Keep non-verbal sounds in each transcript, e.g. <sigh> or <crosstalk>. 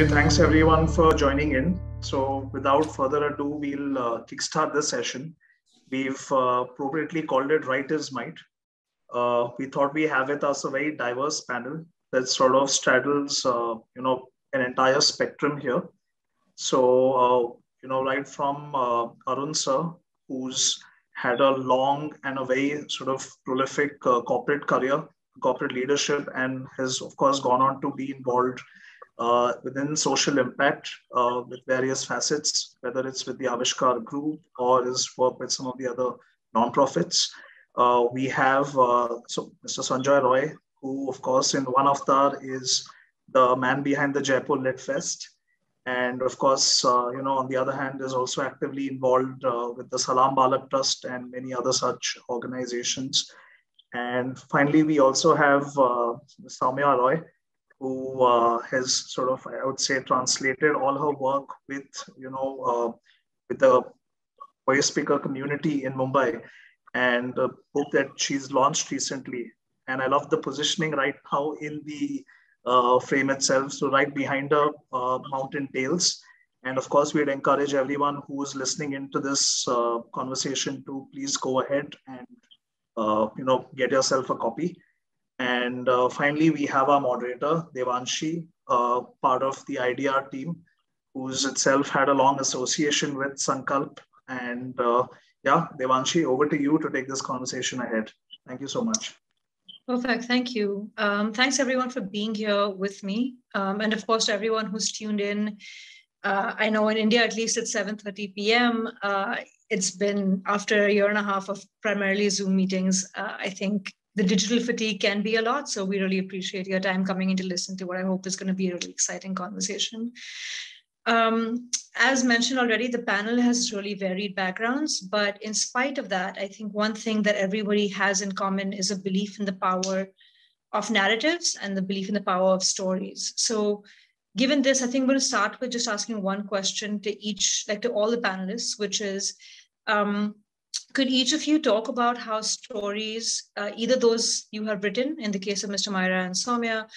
Okay, thanks everyone for joining in. So, without further ado, we'll uh, kickstart this session. We've uh, appropriately called it is Might. Uh, we thought we have with us a very diverse panel that sort of straddles, uh, you know, an entire spectrum here. So, uh, you know, right from uh, Arun sir, who's had a long and a very sort of prolific corporate career, corporate leadership, and has, of course, gone on to be involved uh, within social impact uh, with various facets, whether it's with the Aavishkar group or his work with some of the other nonprofits. Uh, we have uh, so Mr. Sanjoy Roy, who, of course, in One Avatar is the man behind the Jaipur Lit Fest. And of course, uh, you know, on the other hand, is also actively involved uh, with the Salaam Baalak Trust and many other such organizations. And finally, we also have uh, Soumya Roy, who uh, has sort of, I would say, translated all her work with, you know, uh, with the waste picker community in Mumbai and a book that she's launched recently. And I love the positioning right now in the uh, frame itself. So right behind her, uh, Mountain Tales. And of course, we'd encourage everyone who's listening into this uh, conversation to please go ahead and, uh, you know, get yourself a copy. And uh, finally, we have our moderator, Devanshi, uh, part of the IDR team, who's itself had a long association with Sankalp. And uh, yeah, Devanshi, over to you to take this conversation ahead. Thank you so much. Perfect. Thank you. Um, thanks everyone for being here with me. Um, and of course, to everyone who's tuned in. Uh, I know in India, at least it's 7.30 p.m. Uh, it's been after a year and a half of primarily Zoom meetings. Uh, I think the digital fatigue can be a lot. So we really appreciate your time coming in to listen to what I hope is going to be a really exciting conversation. Um, as mentioned already, the panel has really varied backgrounds, but in spite of that, I think one thing that everybody has in common is a belief in the power of narratives and the belief in the power of stories. So given this, I think to start with just asking one question to each, like to all the panelists, which is, um, could each of you talk about how stories, uh, either those you have written in the case of Mr. Maira and Soumya,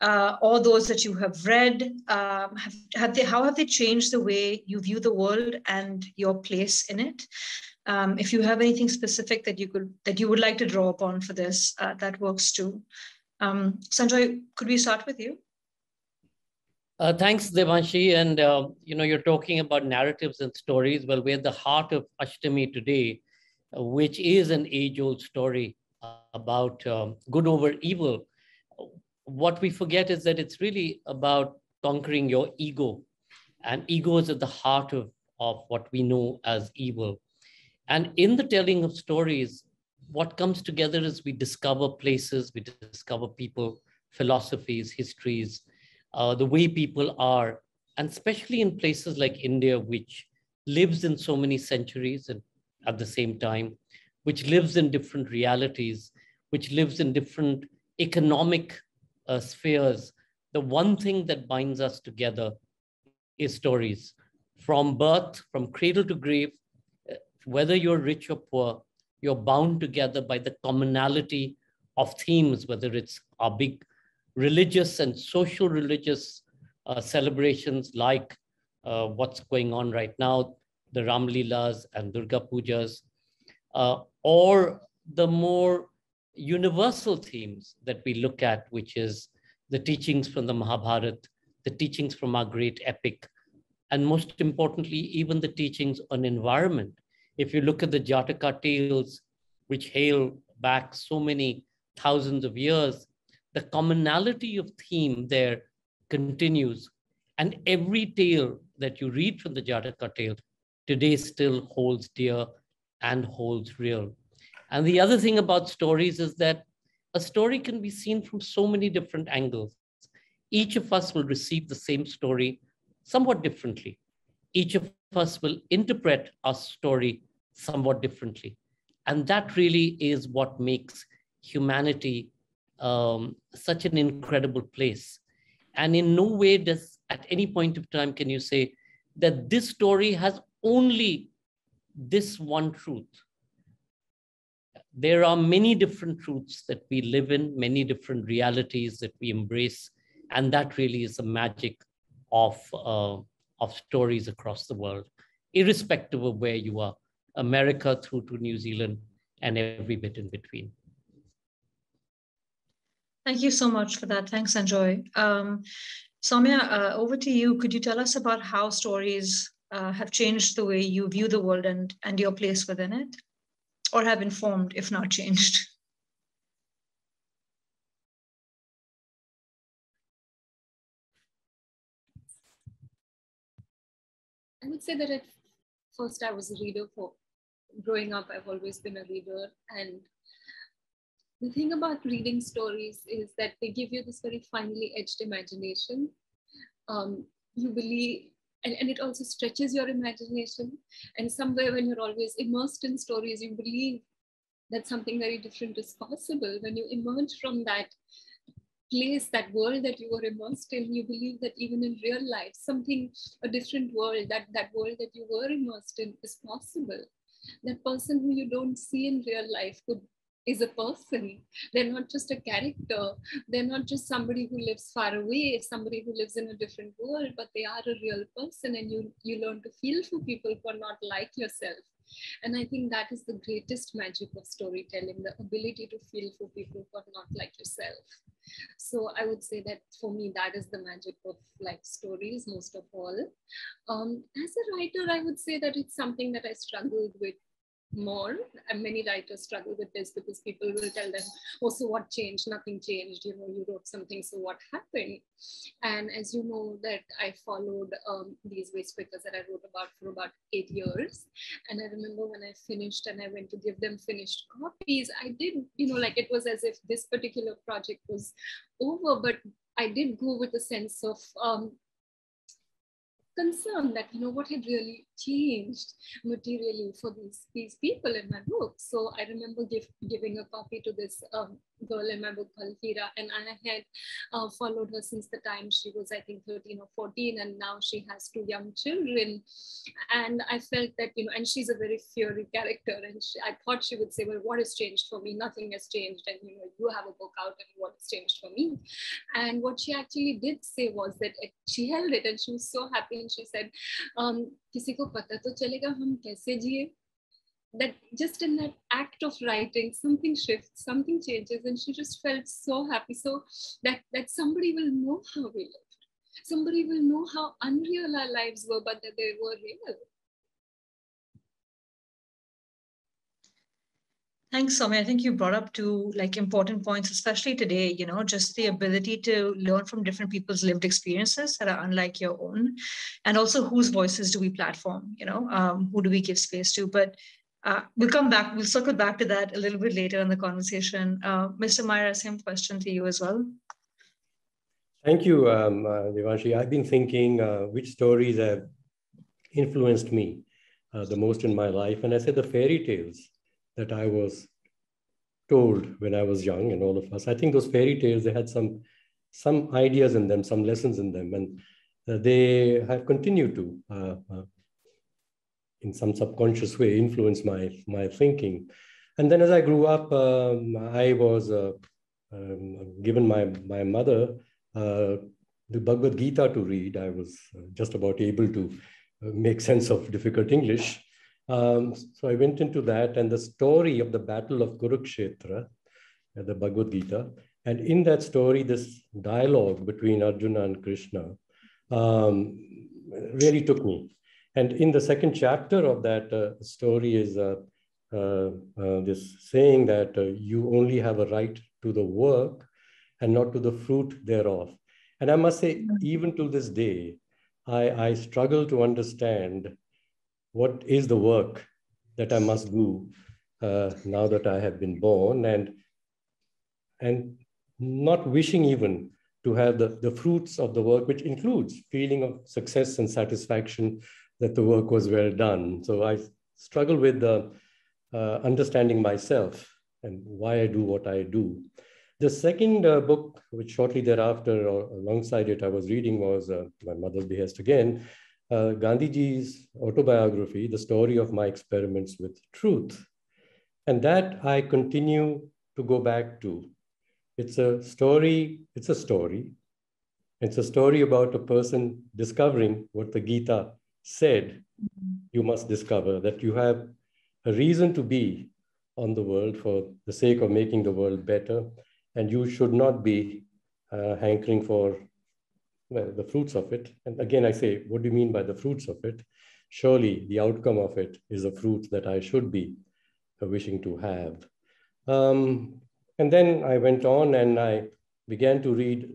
uh, or those that you have read, um, have, have, they, how have they changed the way you view the world and your place in it? Um, if you have anything specific that you could that you would like to draw upon for this, uh, that works too. Um, Sanjoy, could we start with you? Uh, thanks, Devanshi. And uh, you know, you're talking about narratives and stories. Well, we're at the heart of Ashtami today, which is an age-old story uh, about um, good over evil. What we forget is that it's really about conquering your ego, and ego is at the heart of, of what we know as evil. And in the telling of stories, what comes together is we discover places, we discover people, philosophies, histories, uh, the way people are, and especially in places like India, which lives in so many centuries and at the same time, which lives in different realities, which lives in different economic uh, spheres. The one thing that binds us together is stories. From birth, from cradle to grave, uh, whether you're rich or poor, you're bound together by the commonality of themes, whether it's our big religious and social religious uh, celebrations like uh, what's going on right now, the Ramlilas and Durga Pujas, uh, or the more universal themes that we look at, which is the teachings from the Mahabharata, the teachings from our great epic, and most importantly, even the teachings on environment. If you look at the Jataka tales, which hail back so many thousands of years, the commonality of theme there continues. And every tale that you read from the Jataka tale today still holds dear and holds real. And the other thing about stories is that a story can be seen from so many different angles. Each of us will receive the same story somewhat differently. Each of us will interpret our story somewhat differently. And that really is what makes humanity um, such an incredible place. And in no way does, at any point of time, can you say that this story has only this one truth. There are many different truths that we live in, many different realities that we embrace. And that really is the magic of, uh, of stories across the world, irrespective of where you are, America through to New Zealand and every bit in between. Thank you so much for that. Thanks, Sanjoy. Um, uh, over to you. Could you tell us about how stories uh, have changed the way you view the world and, and your place within it, or have informed, if not changed? I would say that at first I was a reader for growing up. I've always been a reader. And the thing about reading stories is that they give you this very finely edged imagination. Um, you believe, and, and it also stretches your imagination. And somewhere when you're always immersed in stories, you believe that something very different is possible. When you emerge from that place, that world that you were immersed in, you believe that even in real life, something, a different world, that, that world that you were immersed in is possible. That person who you don't see in real life could is a person. They're not just a character. They're not just somebody who lives far away, somebody who lives in a different world, but they are a real person. And you, you learn to feel for people who are not like yourself. And I think that is the greatest magic of storytelling the ability to feel for people who are not like yourself. So I would say that for me, that is the magic of like stories most of all. Um, as a writer, I would say that it's something that I struggled with more. And many writers struggle with this because people will tell them, oh, so what changed? Nothing changed. You know, you wrote something, so what happened? And as you know, that I followed um, these waste pickers that I wrote about for about eight years. And I remember when I finished and I went to give them finished copies, I did, you know, like it was as if this particular project was over, but I did go with a sense of um, concern that you know what had really changed materially for these these people in my book so i remember give, giving a copy to this um, girl in my book called Hira and i had uh, followed her since the time she was i think 13 or 14 and now she has two young children and i felt that you know and she's a very fiery character and she, i thought she would say well what has changed for me nothing has changed and you know you have a book out and what has changed for me and what she actually did say was that she held it and she was so happy and she said um, किसी को पता तो चलेगा हम कैसे जिए that just in that act of writing something shifts something changes and she just felt so happy so that that somebody will know how we lived somebody will know how unreal our lives were but that they were real Thanks, Soumya. I think you brought up two like important points, especially today, you know, just the ability to learn from different people's lived experiences that are unlike your own. And also whose voices do we platform, you know, um, who do we give space to? But uh, we'll come back, we'll circle back to that a little bit later in the conversation. Uh, Mr. Maira, same question to you as well. Thank you, um, uh, Devanshi. I've been thinking uh, which stories have influenced me uh, the most in my life. And I said the fairy tales that I was told when I was young, and all of us. I think those fairy tales they had some some ideas in them, some lessons in them, and uh, they have continued to, uh, uh, in some subconscious way, influence my my thinking. And then as I grew up, um, I was uh, um, given my my mother uh, the Bhagavad Gita to read. I was uh, just about able to make sense of difficult English. Um, so I went into that and the story of the Battle of Kurukshetra, the Bhagavad Gita. And in that story, this dialogue between Arjuna and Krishna um, really took me. And in the second chapter of that uh, story is uh, uh, uh this saying that uh, you only have a right to the work and not to the fruit thereof. And I must say, even to this day, I, I struggle to understand what is the work that I must do uh, now that I have been born and, and not wishing even to have the, the fruits of the work, which includes feeling of success and satisfaction that the work was well done. So I struggle with the, uh, understanding myself and why I do what I do. The second uh, book, which shortly thereafter, or alongside it, I was reading was uh, My Mother's Behest Again, uh, Gandhiji's autobiography, The Story of My Experiments with Truth. And that I continue to go back to. It's a story, it's a story. It's a story about a person discovering what the Gita said you must discover that you have a reason to be on the world for the sake of making the world better. And you should not be uh, hankering for well, the fruits of it. And again, I say, what do you mean by the fruits of it? Surely the outcome of it is a fruit that I should be wishing to have. Um, and then I went on and I began to read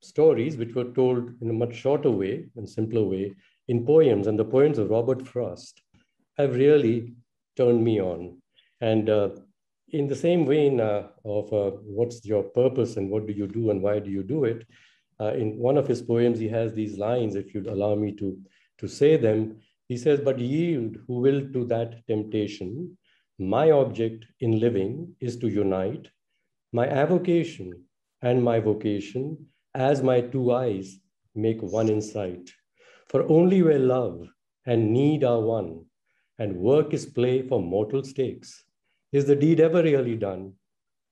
stories which were told in a much shorter way and simpler way in poems. And the poems of Robert Frost have really turned me on. And uh, in the same vein uh, of uh, what's your purpose and what do you do and why do you do it, uh, in one of his poems, he has these lines, if you'd allow me to, to say them. He says, But yield who will to that temptation. My object in living is to unite my avocation and my vocation as my two eyes make one in sight. For only where love and need are one, and work is play for mortal stakes, is the deed ever really done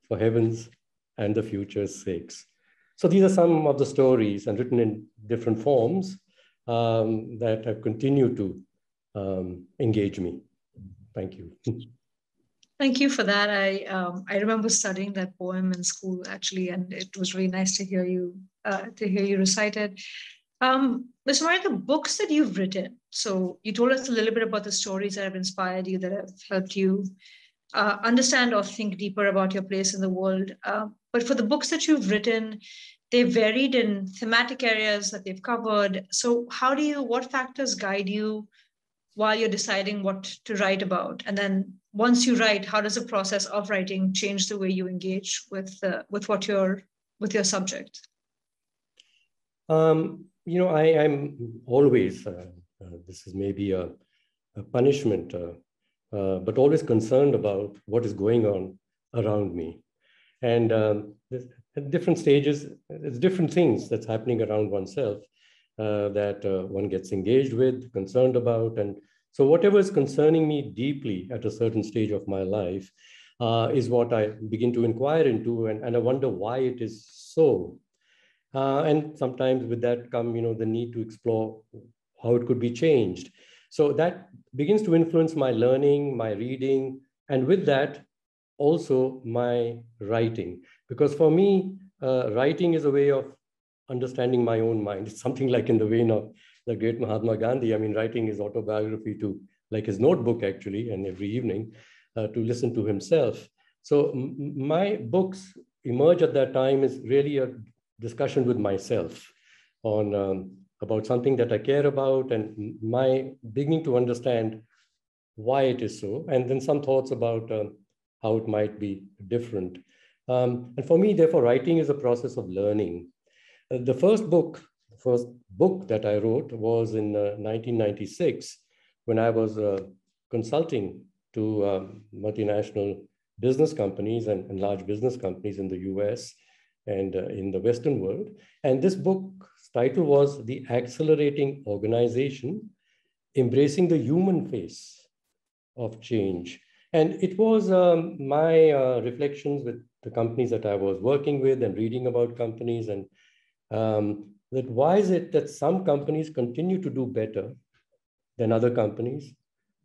for heaven's and the future's sakes. So these are some of the stories and written in different forms um, that have continued to um, engage me. Thank you. Thank you for that. I um, I remember studying that poem in school actually, and it was really nice to hear you uh, to hear you recite it. Um, Ms. Maira, the books that you've written. So you told us a little bit about the stories that have inspired you, that have helped you uh, understand or think deeper about your place in the world. Uh, but for the books that you've written, they varied in thematic areas that they've covered. So how do you? What factors guide you while you're deciding what to write about? And then once you write, how does the process of writing change the way you engage with uh, with what your with your subject? Um, you know, I, am always uh, uh, this is maybe a, a punishment, uh, uh, but always concerned about what is going on around me, and um, at different stages, it's different things that's happening around oneself uh, that one gets engaged with, concerned about, and so whatever is concerning me deeply at a certain stage of my life uh, is what I begin to inquire into, and, and I wonder why it is so. Uh, and sometimes with that come, you know, the need to explore how it could be changed. So that begins to influence my learning, my reading, and with that, also my writing. Because for me, uh, writing is a way of understanding my own mind. It's something like in the vein of the great Mahatma Gandhi. I mean, writing his autobiography to like his notebook actually, and every evening uh, to listen to himself. So my books emerge at that time is really a discussion with myself on um, about something that I care about and my beginning to understand why it is so, and then some thoughts about uh, how it might be different. Um, and for me, therefore, writing is a process of learning. Uh, the first book the first book that I wrote was in uh, 1996 when I was uh, consulting to um, multinational business companies and, and, large business companies in the US and uh, in the Western world. And this book's title was The Accelerating Organization Embracing the Human Face of Change. And it was um, my uh, reflections with the companies that I was working with and reading about companies and um, that why is it that some companies continue to do better than other companies?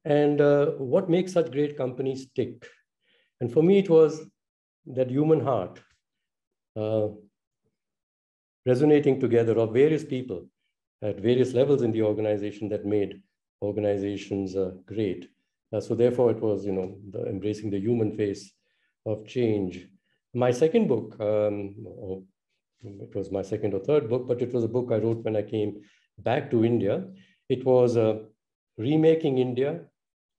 And uh, what makes such great companies tick? And for me, it was that human heart uh, resonating together of various people at various levels in the organization that made organizations uh, great. Uh, so therefore, it was, you know, the, embracing the human face of change. My second book, um, or it was my second or third book, but it was a book I wrote when I came back to India. It was uh, Remaking India,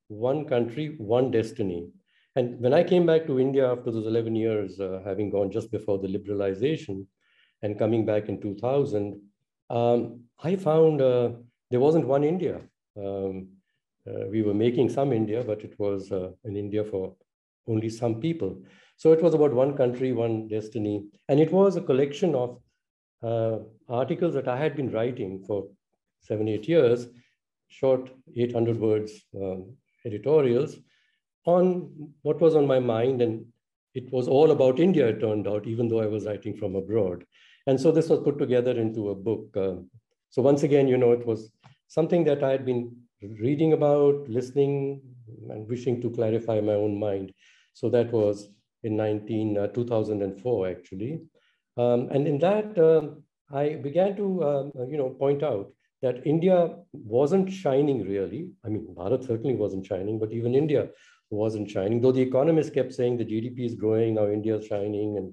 One Country, One Destiny. And when I came back to India after those 11 years, uh, having gone just before the liberalization and coming back in 2000, um, I found uh, there wasn't one India. Um, we were making some India, but it was uh, an India for only some people. So it was about one country, one destiny. And it was a collection of uh, articles that I had been writing for seven, eight years, short 800 words um, editorials on what was on my mind. And it was all about India, it turned out, even though I was writing from abroad. And so this was put together into a book. Uh, so once again, you know, it was something that I had been reading about, listening, and wishing to clarify my own mind. So that was in 19, uh, 2004, actually. Um, and in that, um, I began to, um, you know, point out that India wasn't shining really. I mean, Bharat certainly wasn't shining, but even India wasn't shining. Though the economists kept saying the GDP is growing, now India is shining, and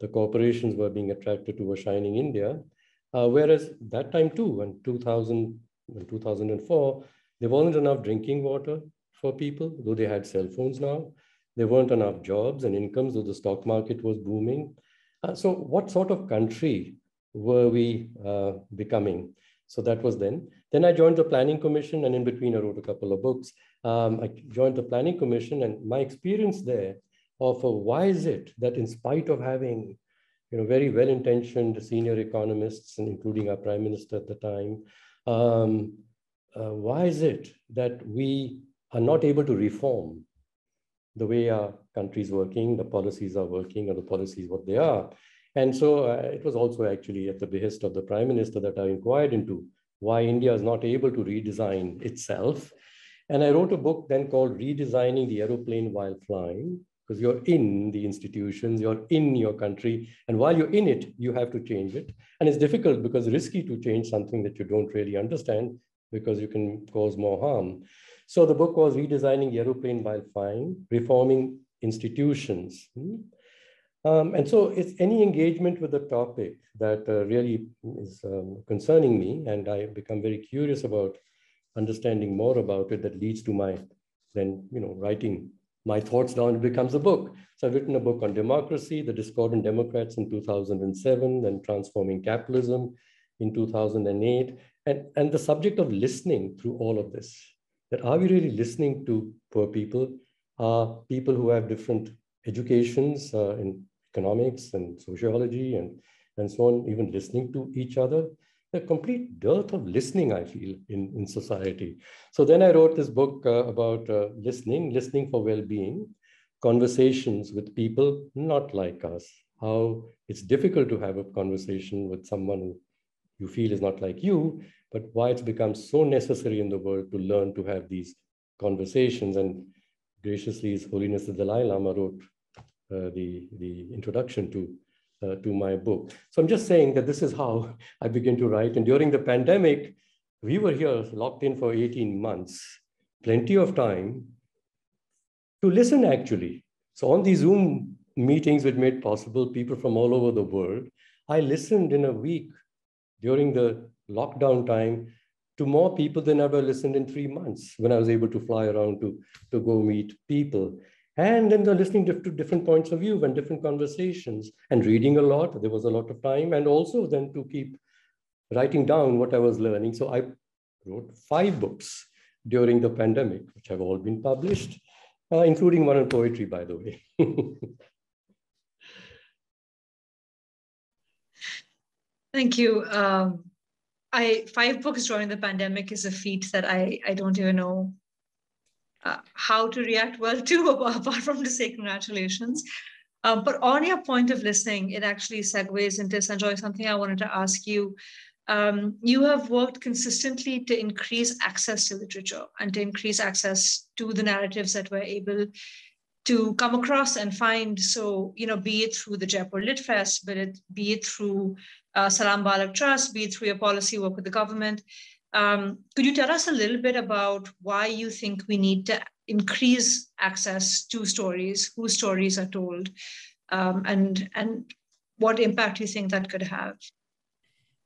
the corporations were being attracted to a shining India. Uh, whereas that time too, in 2000, in 2004, there wasn't enough drinking water for people, though they had cell phones now. There weren't enough jobs and incomes, though the stock market was booming. Uh, so what sort of country were we uh, becoming? So that was then. Then I joined the Planning Commission, and in between, I wrote a couple of books. Um, I joined the Planning Commission, and my experience there of uh, why is it that, in spite of having you know, very well-intentioned senior economists, and including our prime minister at the time, um, uh, why is it that we are not able to reform the way our country is working, the policies are working, or the policies what they are? And so uh, it was also actually at the behest of the prime minister that I inquired into why India is not able to redesign itself. And I wrote a book then called Redesigning the Aeroplane While Flying, because you're in the institutions, you're in your country, and while you're in it, you have to change it. And it's difficult because risky to change something that you don't really understand because you can cause more harm. So the book was Redesigning the Aeroplane While Flying, Reforming Institutions. Hmm? Um, and so it's any engagement with the topic that uh, really is um, concerning me, and I become very curious about understanding more about it that leads to my then, you know, writing my thoughts down, it becomes a book. So I've written a book on democracy, the discordant Democrats in 2007, then transforming capitalism in 2008, and, and the subject of listening through all of this. That are we really listening to poor people? Are people who have different educations uh, in economics and sociology and, and so on, even listening to each other. The complete dearth of listening, I feel, in, in society. So then I wrote this book uh, about uh, listening, listening for well-being, conversations with people not like us, how it's difficult to have a conversation with someone who you feel is not like you, but why it's become so necessary in the world to learn to have these conversations. And graciously, His Holiness the Dalai Lama wrote uh, the, the introduction to, uh, to my book. So I'm just saying that this is how <laughs> I begin to write. And during the pandemic, we were here locked in for 18 months, plenty of time to listen actually. So on these Zoom meetings which made possible, people from all over the world, I listened in a week during the lockdown time to more people than ever listened in three months when I was able to fly around to, to go meet people. And then listening to, to different points of view and different conversations and reading a lot. There was a lot of time. And also then to keep writing down what I was learning. So I wrote five books during the pandemic, which have all been published, uh, including one on poetry, by the way. <laughs> Thank you. Um, I five books during the pandemic is a feat that I I don't even know uh, how to react well <laughs> to, apart from to say congratulations. Um, but on your point of listening, it actually segues into Sanjoy, something I wanted to ask you. Um, you have worked consistently to increase access to literature and to increase access to the narratives that we're able to come across and find. So, you know, be it through the Jaipur Lit Fest, but it, be it through uh, Salaam Baalak Trust, be it through your policy work with the government. Um, could you tell us a little bit about why you think we need to increase access to stories, whose stories are told, um, and and what impact you think that could have?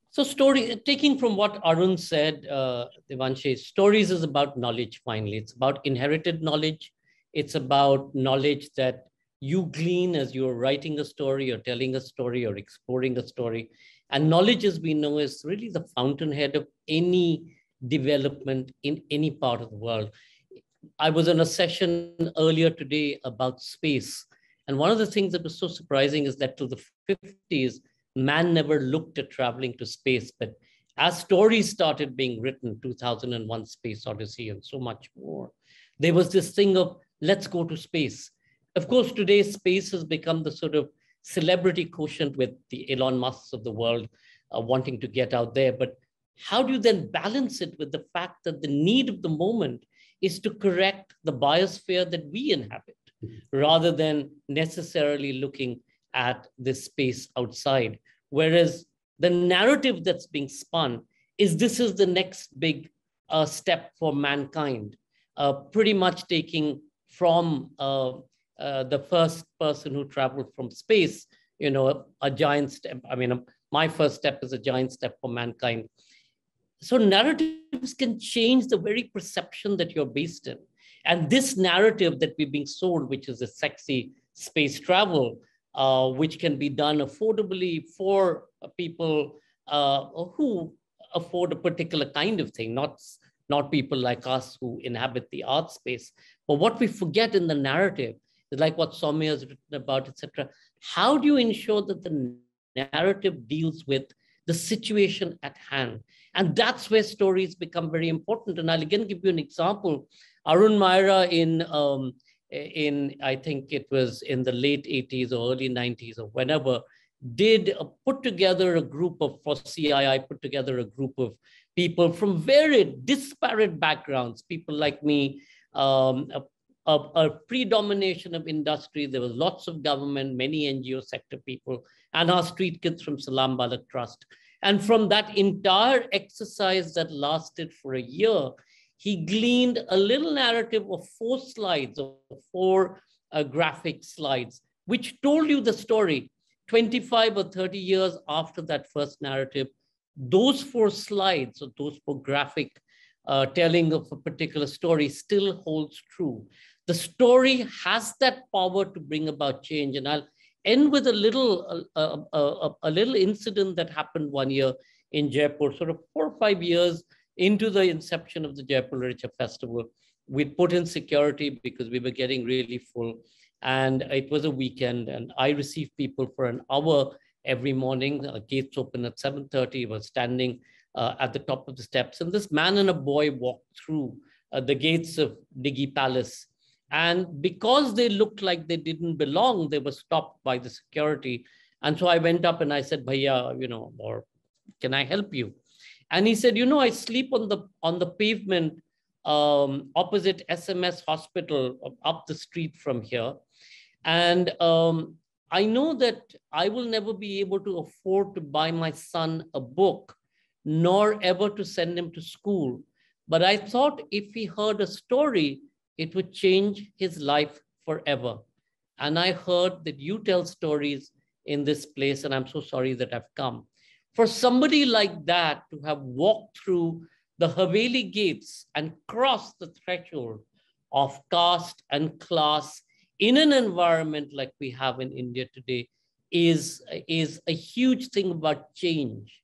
So, story taking from what Arun said, uh, Devanshi, stories is about knowledge. Finally, it's about inherited knowledge. It's about knowledge that you glean as you're writing a story or telling a story or exploring a story. And knowledge, as we know, is really the fountainhead of any development in any part of the world. I was in a session earlier today about space. And one of the things that was so surprising is that to the 50s, man never looked at traveling to space. But as stories started being written, 2001 Space Odyssey and so much more, there was this thing of let's go to space. Of course, today space has become the sort of celebrity quotient with the Elon Musks of the world uh, wanting to get out there. But how do you then balance it with the fact that the need of the moment is to correct the biosphere that we inhabit rather than necessarily looking at this space outside? Whereas the narrative that's being spun is this is the next big uh, step for mankind, uh, pretty much taking from uh, uh the first person who traveled from space, you know, a, a giant step. I mean, my first step is a giant step for mankind. So narratives can change the very perception that you're based in. And this narrative that we're being sold, which is a sexy space travel, uh, which can be done affordably for people uh, who afford a particular kind of thing, not, not people like us who inhabit the art space. But what we forget in the narrative is like what Soumya has written about, etc. How do you ensure that the narrative deals with the situation at hand? And that's where stories become very important. And I'll again give you an example. Arun Maira in um, in I think it was in the late 80s or early 90s or whenever did put together a group of for CII put together a group of people from very disparate backgrounds, people like me, um, a, a, a, predomination of industry. There was lots of government, many NGO sector people, and our street kids from Salaam Baalak Trust. And from that entire exercise that lasted for a year, he gleaned a little narrative of four slides, or four uh, graphic slides, which told you the story 25 or 30 years after that first narrative. Those four slides, or those four graphic uh, telling of a particular story, still holds true. The story has that power to bring about change. And I'll end with a little, a little incident that happened one year in Jaipur, sort of four or five years into the inception of the Jaipur Literature Festival. We put in security because we were getting really full. And it was a weekend, and I received people for an hour every morning. Gates open at 7.30. was standing uh, at the top of the steps. And this man and a boy walked through uh, the gates of Diggi Palace. And because they looked like they didn't belong, they were stopped by the security. And so I went up and I said, Bhaiya, you know, or can I help you? And he said, you know, I sleep on the on the pavement um, opposite SMS Hospital up the street from here. And um, I know that I will never be able to afford to buy my son a book, nor ever to send him to school. But I thought if he heard a story, it would change his life forever. And I heard that you tell stories in this place, and I'm so sorry that I've come. For somebody like that to have walked through the Haveli gates and crossed the threshold of caste and class in an environment like we have in India today is, is a huge thing about change.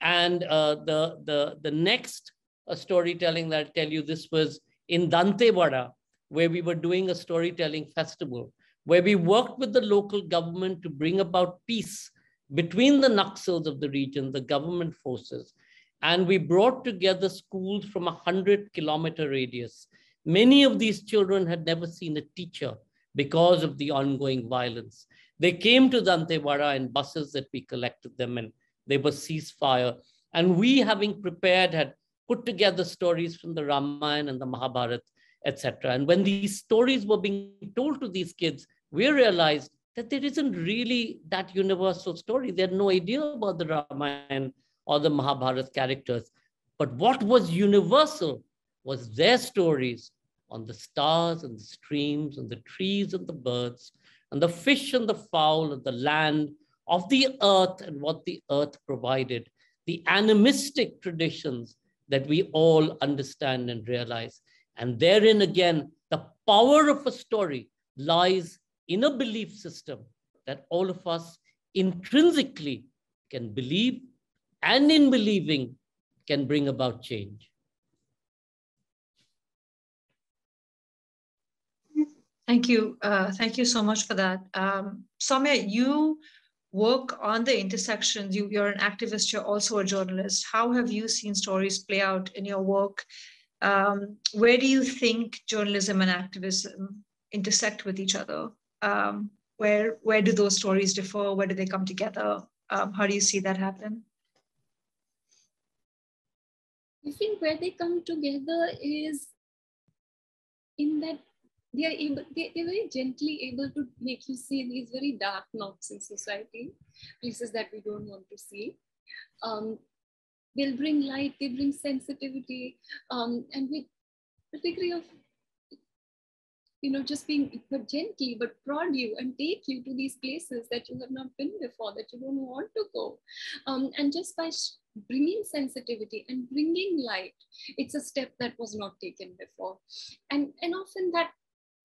And uh, the, the, the next uh, storytelling that I'll tell you, this was in Dantewada, where we were doing a storytelling festival, where we worked with the local government to bring about peace between the Naxals of the region, the government forces, and we brought together schools from a 100 kilometer radius. Many of these children had never seen a teacher because of the ongoing violence. They came to Dantewada in buses that we collected them and they were ceasefire. And we, having prepared, had put together stories from the Ramayana and the Mahabharata, etc. And when these stories were being told to these kids, we realized that there isn't really that universal story. They had no idea about the Ramayana or the Mahabharata characters. But what was universal was their stories on the stars and the streams and the trees and the birds and the fish and the fowl and the land of the earth and what the earth provided, the animistic traditions that we all understand and realize. And therein again, the power of a story lies in a belief system that all of us intrinsically can believe and in believing can bring about change. Thank you. Uh, thank you so much for that. Um, you work on the intersections. You, you're an activist, you're also a journalist. How have you seen stories play out in your work? Um, where do you think journalism and activism intersect with each other? Um, where where do those stories differ? Where do they come together? Um, how do you see that happen? I think where they come together is in that they are able, they, they're very gently able to make you see these very dark knots in society, places that we don't want to see. Um, they'll bring light, they bring sensitivity, um, and with a degree of you know, just being but gently but prod you and take you to these places that you have not been before, that you don't want to go. Um, and just by bringing sensitivity and bringing light, it's a step that was not taken before. And, and often that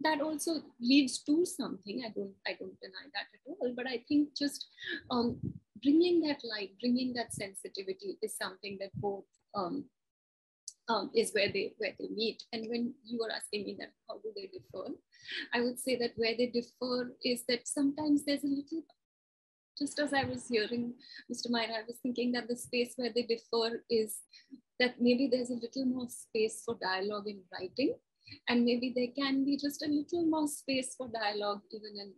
that also leads to something. I don't I don't deny that at all. But I think just um, bringing that light, bringing that sensitivity is something that both um, um, is where they where they meet. And when you are asking me that how do they differ, I would say that where they differ is that sometimes there's a little just as I was hearing Mr. Maira, I was thinking that the space where they differ is that maybe there's a little more space for dialogue in writing, and maybe there can be just a little more space for dialogue even in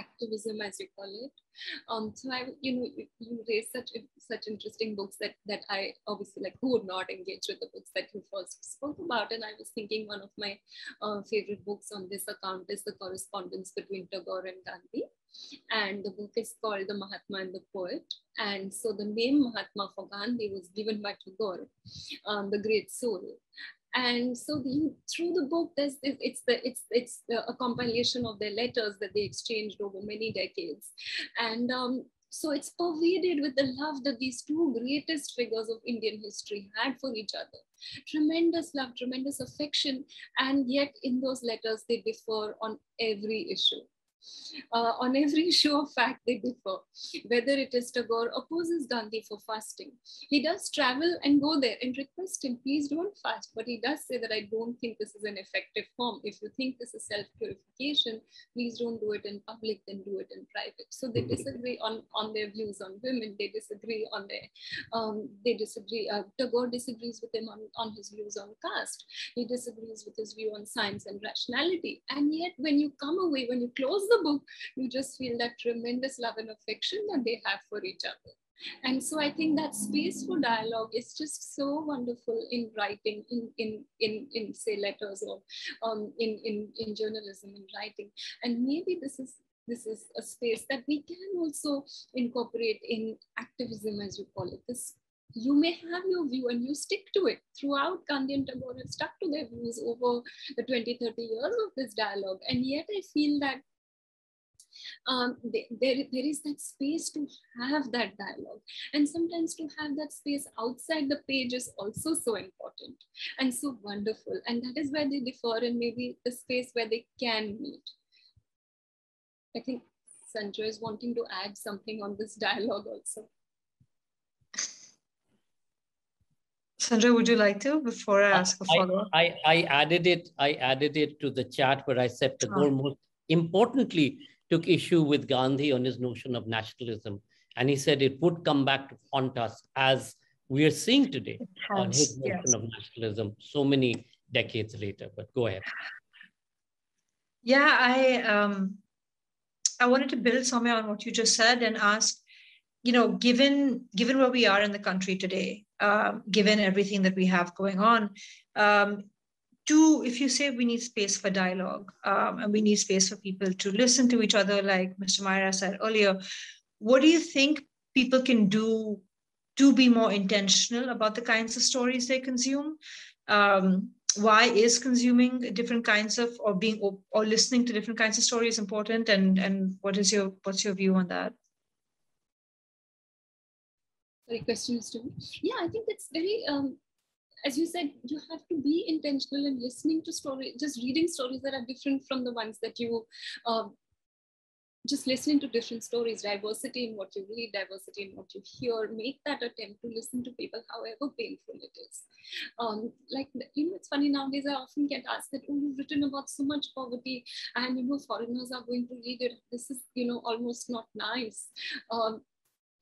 activism, as you call it. Um, so I, you know, you, you raise such such interesting books that that I obviously like who would not engage with the books that you first spoke about. And I was thinking one of my uh, favorite books on this account is the correspondence between Tagore and Gandhi. And the book is called The Mahatma and the Poet. And so the name Mahatma for Gandhi was given by Tagore, um, the great soul and so the, through the book there's it's the it's it's the, a compilation of their letters that they exchanged over many decades. And um, so it's pervaded with the love that these two greatest figures of indian history had for each other. Tremendous love tremendous affection and yet in those letters they differ on every issue uh, on every <laughs> issue of fact, they differ. Whether it is Tagore opposes Gandhi for fasting. He does travel and go there and request him, please don't fast. But he does say that I don't think this is an effective form. If you think this is self purification, please don't do it in public, then do it in private. So they disagree on, on their views on women. They disagree on their, um, they disagree. Uh, Tagore disagrees with him on, on his views on caste. He disagrees with his view on science and rationality. And yet, when you come away, when you close the book, you just feel that tremendous love and affection that they have for each other. And so I think that space for dialogue is just so wonderful in writing, in in in, in say letters or um, in, in in journalism in writing. And maybe this is this is a space that we can also incorporate in activism, as you call it. This you may have your view and you stick to it throughout Gandhi and Tagore have stuck to their views over the 20, 30 years of this dialogue. And yet I feel that um, there, there is that space to have that dialogue. And sometimes to have that space outside the page is also so important and so wonderful. And that is where they differ and maybe the space where they can meet. I think Sanjoy is wanting to add something on this dialogue also. Sanjoy, would you like to before I ask a follow-up? I, I, I, added it. I added it to the chat where I said the oh. most importantly took issue with Gandhi on his notion of nationalism. And he said it would come back to haunt us as we are seeing today on his notion yes. of nationalism so many decades later. But go ahead. Yeah, I um, I wanted to build somewhere on what you just said and ask, you know, given given where we are in the country today, um, given everything that we have going on, um, two, if you say we need space for dialogue um, and we need space for people to listen to each other, like Mr. Maira said earlier, what do you think people can do to be more intentional about the kinds of stories they consume? Um, why is consuming different kinds of or being or listening to different kinds of stories important and and what is your what's your view on that sorry questions to me yeah i think it's very um, as you said, you have to be intentional in listening to stories, just reading stories that are different from the ones that you, um, just listening to different stories, diversity in what you read, diversity in what you hear, make that attempt to listen to people, however painful it is. Um, like, you know, it's funny nowadays, I often get asked that, oh, you've written about so much poverty and, you know, foreigners are going to read it. This is, you know, almost not nice. Um,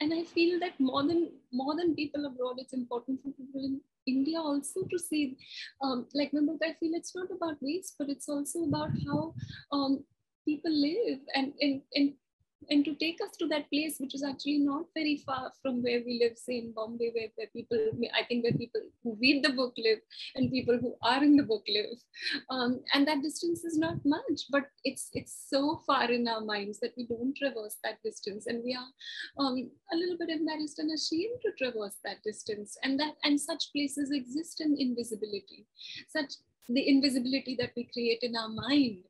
and I feel that more than more than people abroad, it's important for people in India also to see, um, like remember, I feel it's not about waste, but it's also about how um, people live and, and, and and to take us to that place which is actually not very far from where we live say in bombay where, where people i think where people who read the book live and people who are in the book live. Um, and that distance is not much but it's it's so far in our minds that we don't traverse that distance. And we are um, a little bit embarrassed and ashamed to traverse that distance. And that and such places exist in invisibility such the invisibility that we create in our mind.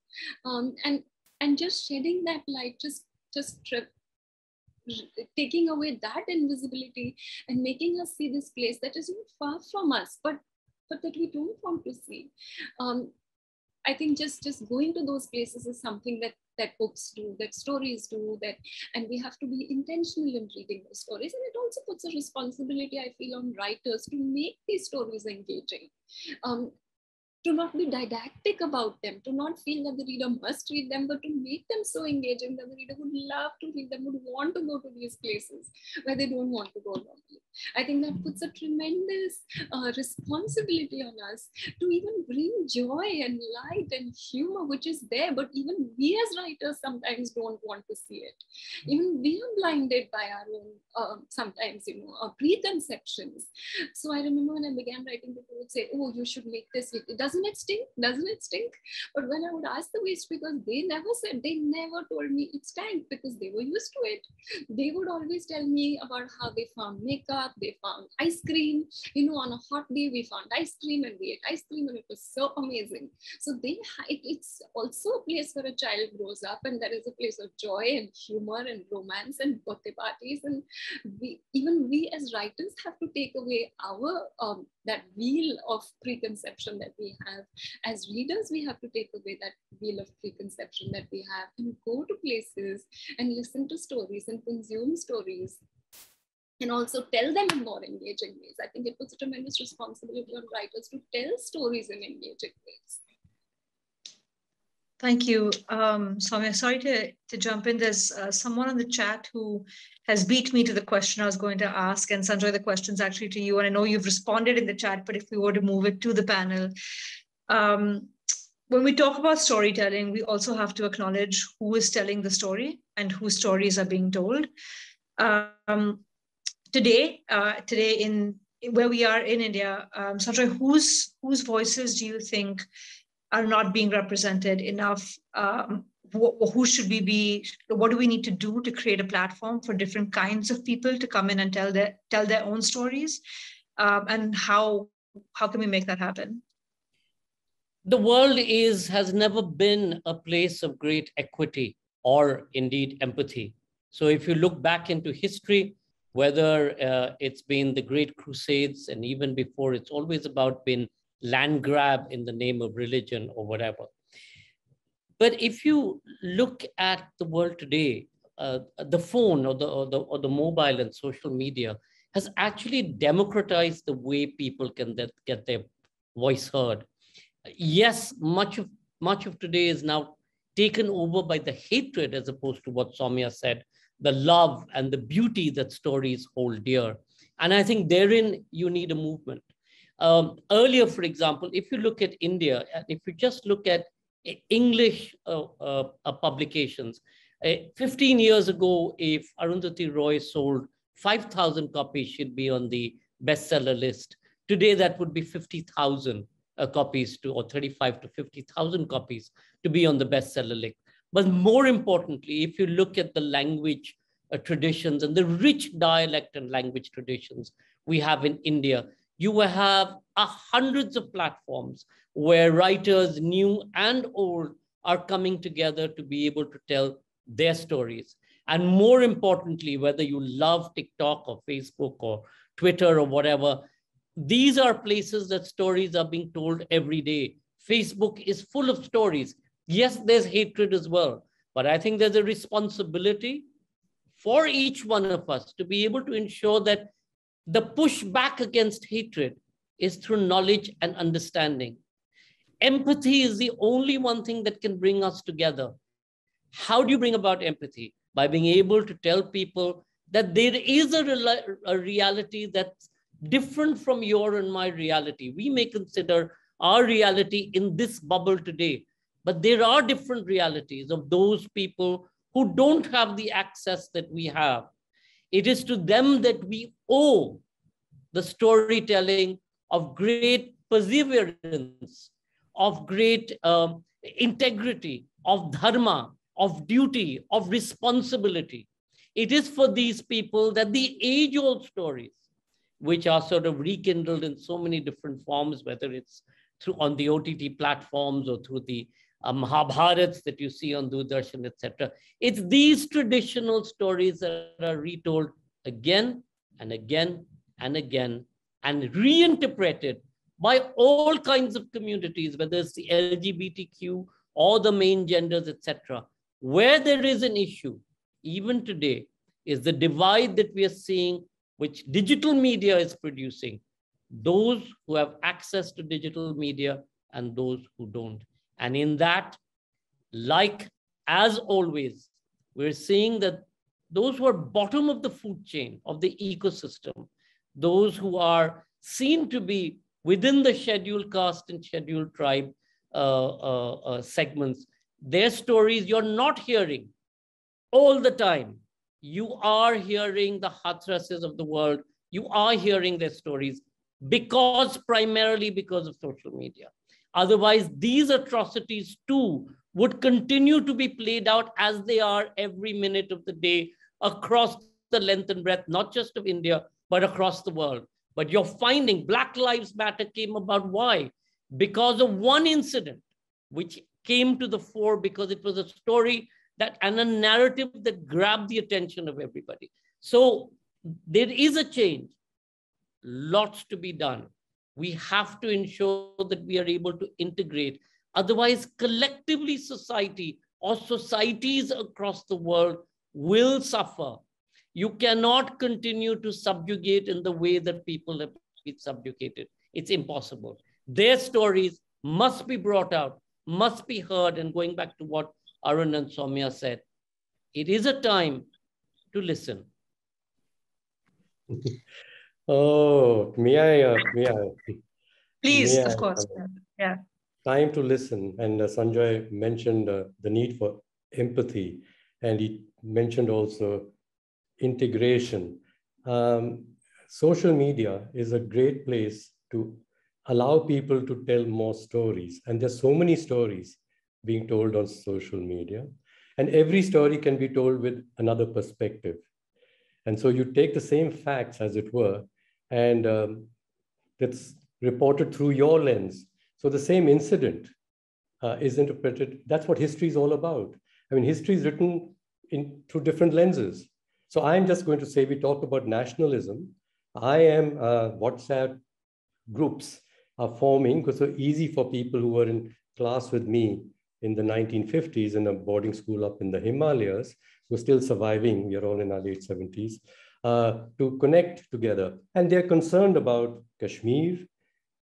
Um, and and just shedding that light just just trip, taking away that invisibility and making us see this place that is far from us, but but that we don't want to see. Um, I think just just going to those places is something that that books do, that stories do, that and we have to be intentional in reading those stories. And it also puts a responsibility, I feel, on writers to make these stories engaging. Um, to not be didactic about them, to not feel that the reader must read them, but to make them so engaging that the reader would love to read them, would want to go to these places where they don't want to go normally. I think that puts a tremendous uh, responsibility on us to even bring joy and light and humor, which is there, but even we as writers sometimes don't want to see it. Even we are blinded by our own, uh, sometimes, you know, uh, preconceptions. So I remember when I began writing, people would say, oh, you should make this. It doesn't it stink? Doesn't it stink? But when I would ask the waste because they never said, they never told me it stank because they were used to it. They would always tell me about how they found makeup they found ice cream. You know, on a hot day, we found ice cream and we ate ice cream and it was so amazing. So they, it, it's also a place where a child grows up and there is a place of joy and humor and romance and birthday parties. And we, even we as writers have to take away our, um, that wheel of preconception that we have. As readers, we have to take away that wheel of preconception that we have and go to places and listen to stories and consume stories and also tell them in more engaging ways. I think it puts a tremendous responsibility on writers to tell stories in engaging ways. Thank you. Um, sorry to, to jump in. There's uh, someone on the chat who has beat me to the question I was going to ask. And Sanjoy, the question's actually to you. And I know you've responded in the chat, but if we were to move it to the panel, um, when we talk about storytelling, we also have to acknowledge who is telling the story and whose stories are being told. Um, today, uh, today in where we are in India, um, whose whose voices do you think are not being represented enough? Um, wh- who should we be? What do we need to do to create a platform for different kinds of people to come in and tell their tell their own stories? Um, and how how can we make that happen? The world is has never been a place of great equity or indeed empathy. So if you look back into history, whether uh, it's been the Great Crusades and even before, it's always about been land grab in the name of religion or whatever. But if you look at the world today, uh, the phone or the, or the, or the mobile and social media has actually democratized the way people can get their voice heard. Yes, much of much of today is now taken over by the hatred as opposed to what Soumya said the love and the beauty that stories hold dear. And I think therein you need a movement. Um, earlier, for example, if you look at India, and if you just look at English uh, uh, uh publications, uh, 15 years ago, if Arundhati Roy sold 5,000 copies, she'd be on the bestseller list. Today, that would be 50,000 uh, copies to, or 35 to 50,000 copies to be on the bestseller list. But more importantly, if you look at the language uh, traditions and the rich dialect and language traditions we have in India, you will have hundreds of platforms where writers, new and old, are coming together to be able to tell their stories. And more importantly, whether you love TikTok or Facebook or Twitter or whatever, these are places that stories are being told every day. Facebook is full of stories. Yes, there's hatred as well, but I think there's a responsibility for each one of us to be able to ensure that the push back against hatred is through knowledge and understanding. Empathy is the only one thing that can bring us together. How do you bring about empathy? By being able to tell people that there is a, a reality that's different from your and my reality. We may consider our reality in this bubble today, But there are different realities of those people who don't have the access that we have. It is to them that we owe the storytelling of great perseverance, of great um, integrity, of dharma, of duty, of responsibility. It is for these people that the age old stories, which are sort of rekindled in so many different forms, whether it's through on the OTT platforms or through the uh, Mahabharats that you see on Doordarshan, etc. It's these traditional stories that are retold again and again and again and reinterpreted by all kinds of communities, whether it's the LGBTQ or the main genders, etc. Where there is an issue, even today, is the divide that we are seeing, which digital media is producing. Those who have access to digital media and those who don't. And in that, like as always, we're seeing that those who are bottom of the food chain of the ecosystem, those who are seen to be within the scheduled caste and scheduled tribe uh, uh, uh, segments, their stories you're not hearing all the time. You are hearing the Hathrases of the world. You are hearing their stories because primarily because of social media. Otherwise, these atrocities too would continue to be played out as they are every minute of the day across the length and breadth, not just of India, but across the world. But you're finding Black Lives Matter came about. Why? Because of one incident, which came to the fore because it was a story that and a narrative that grabbed the attention of everybody. So there is a change, lots to be done we have to ensure that we are able to integrate. Otherwise, collectively, society or societies across the world will suffer. You cannot continue to subjugate in the way that people have been subjugated. It's impossible. Their stories must be brought out, must be heard. And going back to what Arun and Soumya said, it is a time to listen. Oh, may I? Uh, may I? Please, of course. yeah. Time to listen. And uh, Sanjoy mentioned uh, the need for empathy, and he mentioned also integration. Um, social media is a great place to allow people to tell more stories. And there's so many stories being told on social media. And every story can be told with another perspective. And so you take the same facts, as it were, and um, that's reported through your lens. So the same incident uh, is interpreted. That's what history is all about. I mean, history is written in through different lenses. So I'm just going to say we talk about nationalism. I am uh, WhatsApp groups are forming because it's so easy for people who were in class with me in the 1950s in a boarding school up in the Himalayas, who are still surviving. We are all in our late 70s uh, to connect together. And they're concerned about Kashmir.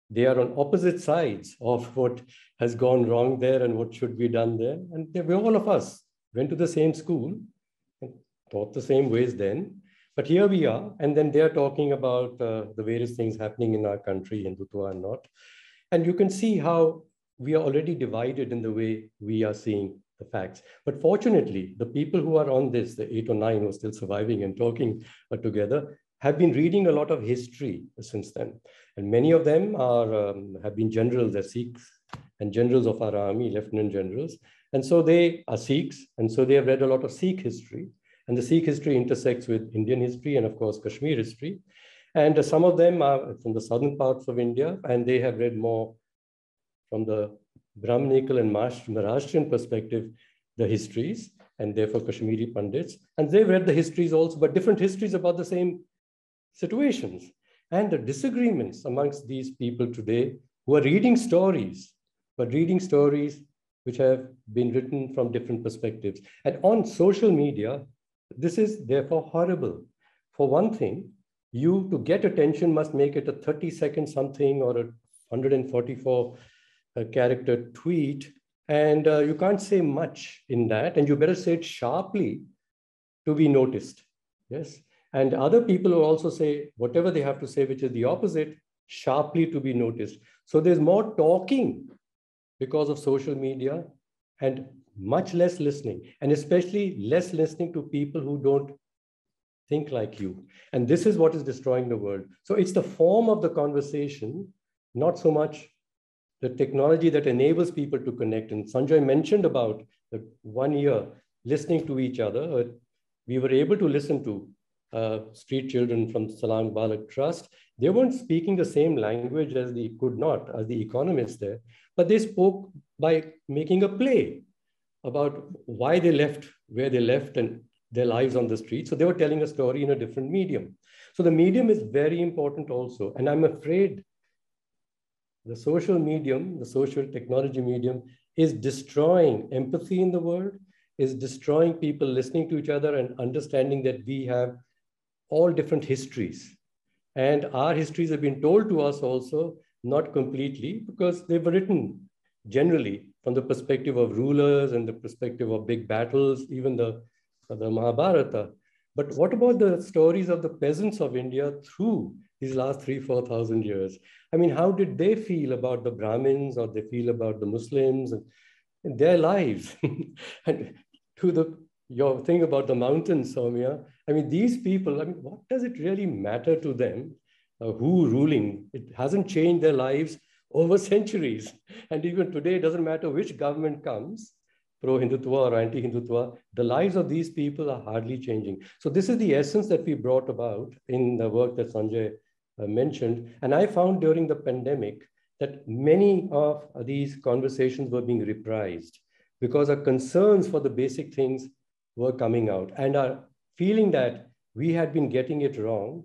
They are on opposite sides of what has gone wrong there and what should be done there. And they, we, all of us went to the same school and taught the same ways then. But here we are, and then they're talking about uh, the various things happening in our country, Hindutva and not. And you can see how we are already divided in the way we are seeing the facts. But fortunately, the people who are on this, the eight or nine who are still surviving and talking uh, together, have been reading a lot of history since then. And many of them are, um, have been generals, they're Sikhs and generals of our army, lieutenant generals. And so they are Sikhs, and so they have read a lot of Sikh history. And the Sikh history intersects with Indian history and, of course, Kashmir history. And uh, some of them are from the southern parts of India, and they have read more from the Brahminical and Maharashtrian perspective, the histories, and therefore Kashmiri Pandits. And they've read the histories also, but different histories about the same situations. And the disagreements amongst these people today who are reading stories, but reading stories which have been written from different perspectives. And on social media, this is therefore horrible. For one thing, you to get attention must make it a 30 second something or a 144 a character tweet, and uh, you can't say much in that, and you better say it sharply to be noticed. Yes. And other people will also say whatever they have to say, which is the opposite, sharply to be noticed. So there's more talking because of social media and much less listening, and especially less listening to people who don't think like you. And this is what is destroying the world. So it's the form of the conversation, not so much the technology that enables people to connect. And Sanjoy mentioned about the one year listening to each other. We were able to listen to uh, street children from Salaam Baalak Trust. They weren't speaking the same language as the could not, as the economists there, but they spoke by making a play about why they left where they left and their lives on the street. So they were telling a story in a different medium. So the medium is very important also. And I'm afraid the social medium, the social technology medium is destroying empathy in the world, is destroying people listening to each other and understanding that we have all different histories. And our histories have been told to us also, not completely, because they were written generally from the perspective of rulers and the perspective of big battles, even the, the Mahabharata. But what about the stories of the peasants of India through these last three, 4,000 years? I mean, how did they feel about the Brahmins or they feel about the Muslims and, and their lives? <laughs> and to the your thing about the mountains, Soumya, I mean, these people, I mean, what does it really matter to them? Uh, who ruling? It hasn't changed their lives over <laughs> centuries. And even today, it doesn't matter which government comes, pro-Hindutva or anti-Hindutva, the lives of these people are hardly changing. So this is the essence that we brought about in the work that Sanjay uh, mentioned. And I found during the pandemic that many of these conversations were being reprised because our concerns for the basic things were coming out and our feeling that we had been getting it wrong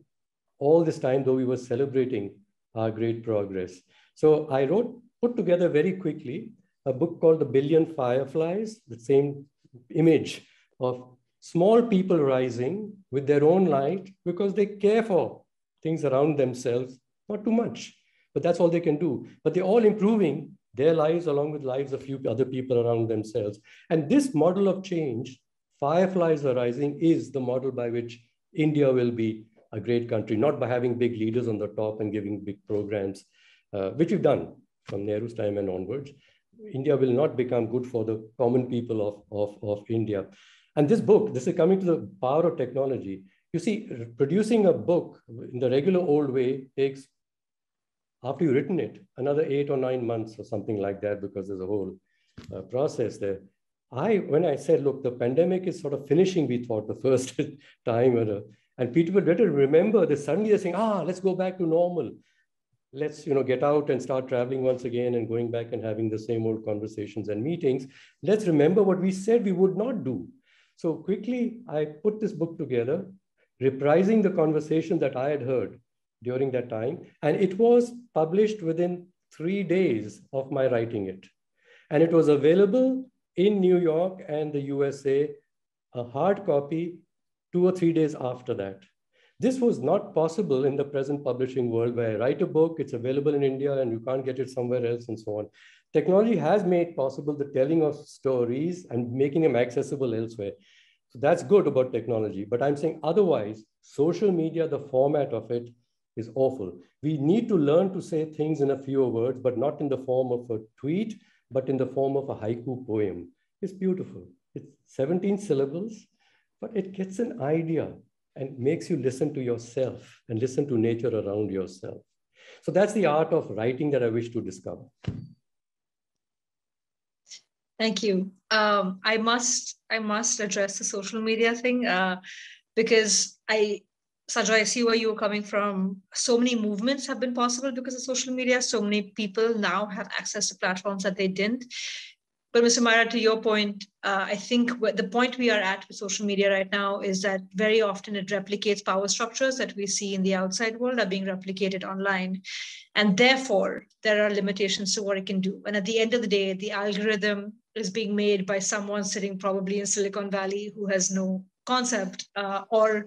all this time, though we were celebrating our great progress. So I wrote, put together very quickly a book called The Billion Fireflies, the same image of small people rising with their own light because they care for things around themselves, not too much, but that's all they can do. But they're all improving their lives along with lives of few other people around themselves. And this model of change, Fireflies are Rising, is the model by which India will be a great country, not by having big leaders on the top and giving big programs, uh, which we've done from Nehru's time and onwards. India will not become good for the common people of, of, of India. And this book, this is coming to the power of technology. You see, producing a book in the regular old way takes, after you've written it, another eight or nine months or something like that, because there's a whole uh, process there. I, when I said, look, the pandemic is sort of finishing, we thought the <laughs> first time, and, uh, and people better remember that suddenly they're saying, ah, let's go back to normal. Let's, you know, get out and start traveling once again and going back and having the same old conversations and meetings. Let's remember what we said we would not do. So quickly, I put this book together, reprising the conversation that I had heard during that time. And it was published within three days of my writing it. And it was available in New York and the USA, a hard copy two or three days after that. This was not possible in the present publishing world where I write a book, it's available in India and you can't get it somewhere else and so on. Technology has made possible the telling of stories and making them accessible elsewhere. So that's good about technology. But I'm saying otherwise, social media, the format of it is awful. We need to learn to say things in a fewer words, but not in the form of a tweet, but in the form of a haiku poem. It's beautiful. It's 17 syllables, but it gets an idea and makes you listen to yourself and listen to nature around yourself. So that's the art of writing that I wish to discover. Thank you. Um, I must I must address the social media thing uh, because I Sanjoy, I see where you were coming from. So many movements have been possible because of social media. So many people now have access to platforms that they didn't. But Mr. Maira, to your point, uh, I think the point we are at with social media right now is that very often it replicates power structures that we see in the outside world are being replicated online. And therefore, there are limitations to what it can do. And at the end of the day, the algorithm is being made by someone sitting probably in Silicon Valley who has no concept uh, or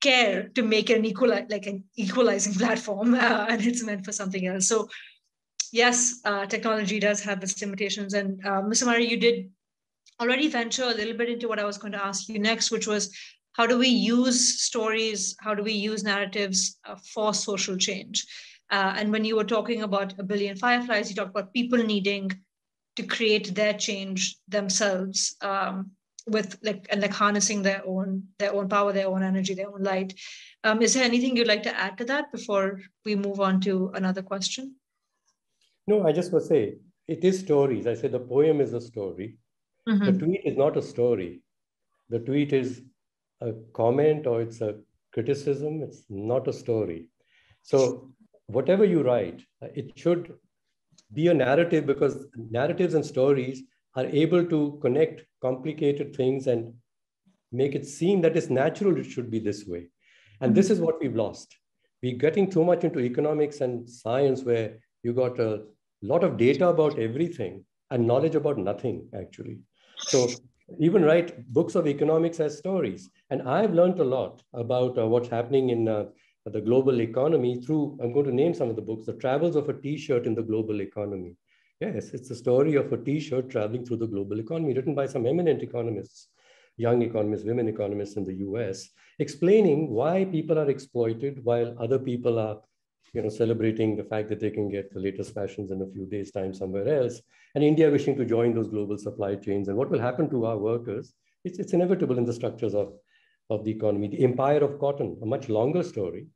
care to make it an equal like an equalizing <laughs> platform uh, and it's meant for something else so yes uh, technology does have its limitations and uh, mr maira you did already venture a little bit into what i was going to ask you next which was how do we use stories how do we use narratives uh, for social change uh, and when you were talking about a billion fireflies you talked about people needing to create their change themselves um, with like and like harnessing their own their own power, their own energy, their own light. Um, is there anything you'd like to add to that before we move on to another question? No, I just want to say it is stories. I said the poem is a story. Mm-hmm. The tweet is not a story. The tweet is a comment or it's a criticism. It's not a story. So whatever you write, it should be a narrative because narratives and stories are able to connect complicated things and make it seem that it's natural it should be this way. And this is what we've lost. We're getting too much into economics and science where you got a lot of data about everything and knowledge about nothing, actually. So even write books of economics as stories. And I've learned a lot about uh, what's happening in uh, the global economy through, I'm going to name some of the books, The Travels of a T-shirt in the Global Economy. Yes, it's the story of a T-shirt traveling through the global economy, written by some eminent economists, young economists, women economists in the US, explaining why people are exploited while other people are you know, celebrating the fact that they can get the latest fashions in a few days' time somewhere else, and India wishing to join those global supply chains. And what will happen to our workers? It's, it's inevitable in the structures of, of the economy. The empire of cotton, a much longer story,